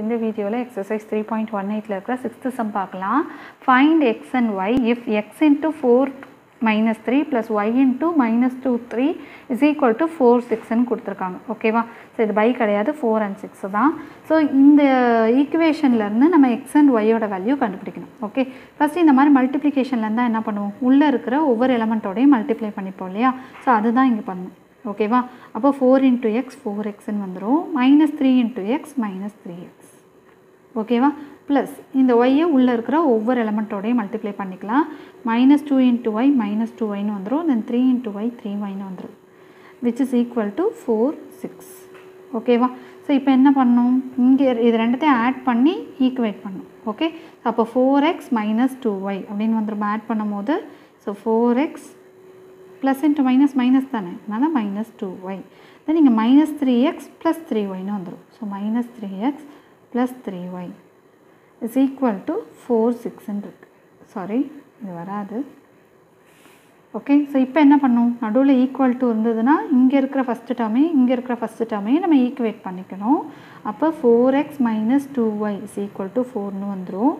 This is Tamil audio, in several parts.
இந்த வீடியோவில் எக்ஸசைஸ் த்ரீ பாயிண்ட் ஒன் எயிட்டில் இருக்கிற சிக்ஸ்த்து சம் பார்க்கலாம். Find x and y if x into four minus three plus y into minus two three is equal to four சிக்ஸ்ன்னு கொடுத்துருக்காங்க. ஓகேவா ஸோ இது பை கிடையாது. ஃபோர் அண்ட் சிக்ஸ் தான். ஸோ இந்த ஈக்குவேஷன்லேருந்து நம்ம எக்ஸ் அண்ட் ஒய்யோட வேல்யூ கண்டுபிடிக்கணும். ஓகே ஃபஸ்ட்டு இந்த மாதிரி மல்டிப்ளிகேஷன்லேருந்து தான் என்ன பண்ணுவோம்? உள்ளே இருக்கிற ஒவ்வொரு எலமெண்ட்டோடையும் மல்டிப்ளை பண்ணிப்போம் இல்லையா? ஸோ அதுதான் இங்கே பண்ணணும். ஓகேவா அப்போ ஃபோர் இன்ட்டு எக்ஸ் ஃபோர் எக்ஸ்ன்னு வந்துடும் minus three into x minus three x ஓகேவா ப்ளஸ் இந்த ஒய்யை உள்ளே இருக்கிற ஒவ்வொரு எலமெண்ட்டோடையும் மல்டிப்ளை பண்ணிக்கலாம். Minus two into y minus two ஒய்னு வந்துடும் then three into y three ஒய்னு வந்துடும் which is equal to four six ஓகேவா ஸோ இப்போ என்ன பண்ணணும் இங்கே இது ரெண்டுத்தையும் ஆட் பண்ணி ஈக்குவேட் பண்ணணும் ஓகே அப்போ four x minus two y அப்படின்னு வந்துடும் ஆட் பண்ணும் போது so four x plus into minus minus தானே? அதனால் மைனஸ் டூ ஒய் தென் இங்கே minus three x plus three ஒய்னு வந்துடும் so minus three x plus three y is equal to four சிக்ஸ்ன்னு இருக்கு. சாரி இது வராது. ஓகே ஸோ இப்போ என்ன பண்ணும்? நடுவில் ஈக்குவல் டு இருந்ததுன்னா இங்கே இருக்கிற ஃபஸ்ட்டு டேர்மே இங்கே இருக்கிற ஃபஸ்ட்டு டேர்மே நம்ம ஈக்குவேட் பண்ணிக்கணும். அப்போ four x minus two y is equal to ஃபோர்னு வந்துடும்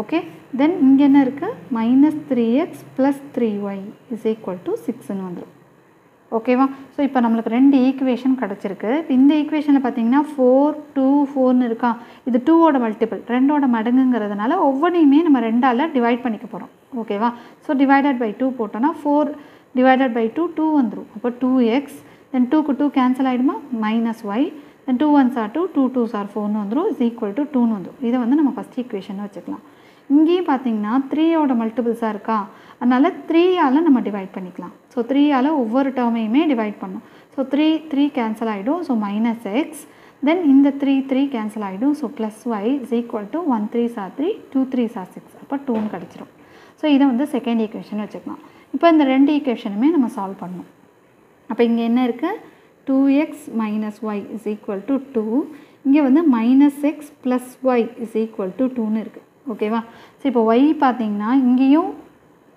ஓகே தென் இங்கே என்ன இருக்குது minus three x plus three y is equal to சிக்ஸ்னு வந்துடும் ஓகேவா ஸோ இப்போ நம்மளுக்கு ரெண்டு ஈக்குவேஷன் கிடச்சிருக்கு. இப்போ இந்த ஈக்குவேஷனில் பார்த்தீங்கன்னா ஃபோர் டூ ஃபோர்னு இருக்கா? இது டூவோட மல்டிபிள் ரெண்டோட மடங்குங்கிறதுனால ஒவ்வொன்றையுமே நம்ம ரெண்டால் டிவைட் பண்ணிக்க போகிறோம் ஓகேவா ஸோ டிவைடட் பை டூ போட்டோன்னா four divided by two two வந்துடும் அப்போ டூ எக்ஸ் தென் டூக்கு two cancel ஆகிடுமா minus y then two ones are two two two sir ஃபோர்னு வந்துடும் இஸ் ஈக்குவல் டு டூன்னு வந்துடும் இதை வந்து நம்ம ஃபஸ்ட் ஈக்குவேஷன் வச்சுக்கலாம். இங்கேயும் பார்த்தீங்கன்னா த்ரீயோட மல்டிபிள்ஸாக இருக்கா? அதனால் த்ரீயால் நம்ம டிவைட் பண்ணிக்கலாம். ஸோ த்ரீயால் ஒவ்வொரு டேர்மையுமே டிவைட் பண்ணோம் ஸோ த்ரீ த்ரீ கேன்சல் ஆகிடும் ஸோ மைனஸ் எக்ஸ் தென் இந்த த்ரீ த்ரீ கேன்சல் ஆகிடும் so plus y is equal to one three சா த்ரீ டூ த்ரீ சா சிக்ஸ் அப்போ டூன்னு கிடச்சிரும். ஸோ இதை வந்து செகண்ட் ஈக்குவேஷன் வச்சுக்கலாம். இப்போ இந்த ரெண்டு ஈக்குவேஷனுமே நம்ம சால்வ் பண்ணணும். அப்போ இங்கே என்ன இருக்குது two x minus y is equal to two இங்கே வந்து minus x plus y is equal to டூன்னு இருக்குது ஓகேவா? ஸோ இப்போ ஒய் பார்த்தீங்கன்னா இங்கேயும்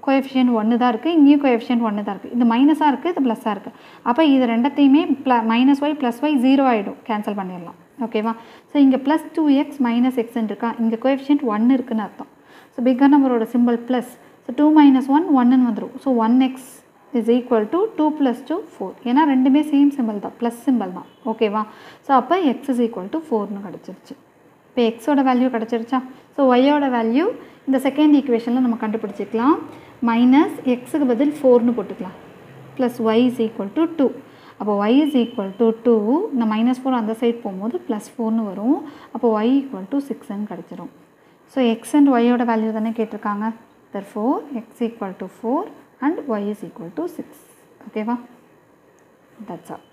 கோஎஃபிஷியன்ட் ஒன்று தான் இருக்குது இங்கேயும் கோஎஃபிஷியன்ட் ஒன்று தான் இருக்குது இது மைனஸாக இருக்குது இது ப்ளஸ்ஸாக இருக்குது அப்போ இது ரெண்டத்தையுமே ப்ள minus y plus y zero ஆகிடும் கேன்சல் பண்ணிடலாம். ஓகேவா? ஸோ இங்கே ப்ளஸ் டூ எக்ஸ் மைனஸ் எக்ஸ்ன்னு இருக்கா? இங்கே கோஎஃபிஷியன்ட் ஒன்று இருக்குன்னு அர்த்தம். ஸோ பிக்கர் நம்பரோட simple plus so two minus one ஒன்னுன்னு வந்துடும் so one x is equal to two plus two four ஏன்னா ரெண்டுமே சேம் சிம்பிள் தான். ப்ளஸ் சிம்பிள் தான். ஓகேவா? ஸோ அப்போ எக்ஸ் இஸ் ஈக்குவல் டு ஃபோர்னு கிடச்சிருச்சு. இப்போ எக்ஸோட வேல்யூ கிடச்சிருச்சா? ஸோ ஒய்யோட வேல்யூ இந்த செகண்ட் ஈக்குவேஷனில் நம்ம கண்டுபிடிச்சிக்கலாம். மைனஸ் எக்ஸுக்கு பதில் ஃபோர்னு போட்டுக்கலாம். Plus y is equal to two அப்போ y is equal to two இந்த மைனஸ் ஃபோர் அந்த சைட் போகும்போது ப்ளஸ் ஃபோர்னு வரும். அப்போ ஒய் ஈக்குவல் டு சிக்ஸ்ன்னு கிடச்சிரும். ஸோ எக்ஸ் அண்ட் ஒய்யோட வேல்யூ தானே கேட்டிருக்காங்க? தர் four x equal to four and y is equal to six ஓகேவா தட்ஸ் ஆல்